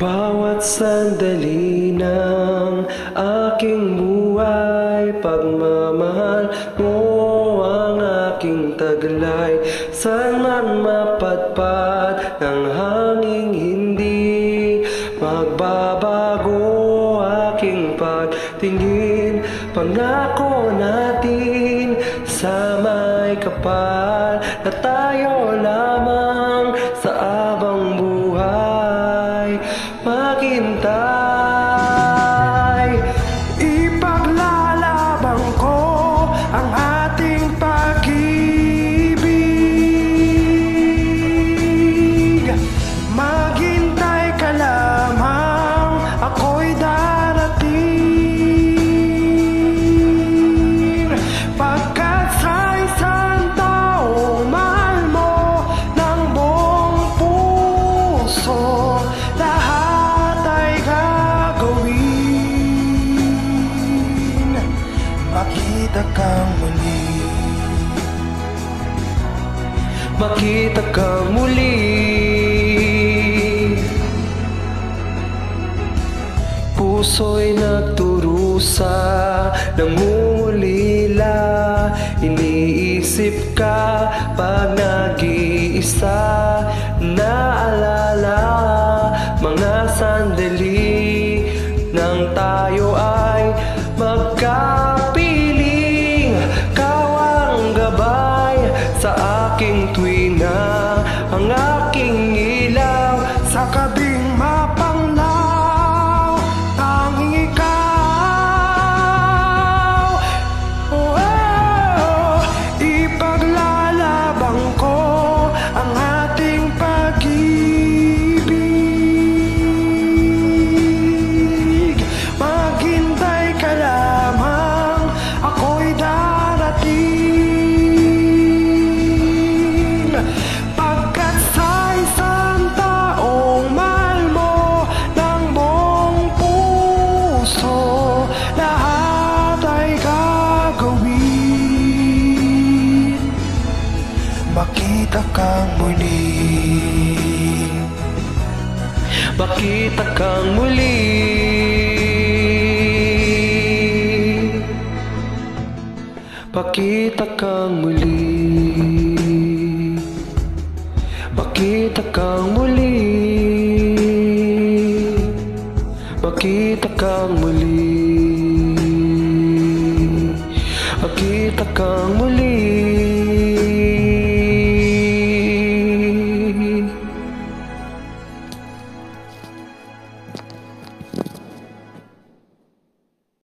Bawat sandali ng aking buhay Pagmamahal mo ang aking taglay. Saan man mapadpad ng hanging hindi Magbabago aking pagtingin. Pangako natin sa may kapal Na tayo lamang Makita kang muli. Makita kang muli. Puso'y nagturusa Nangungulila. Iniisip ka Pag nag-iisa. Naalala Mga sandali. Nang tayo ay Magkapiling Sa aking Makita kang muli. Makita kang muli. Pakita kang muli. Makita kang muli. Makita kang muli. Makita kang muli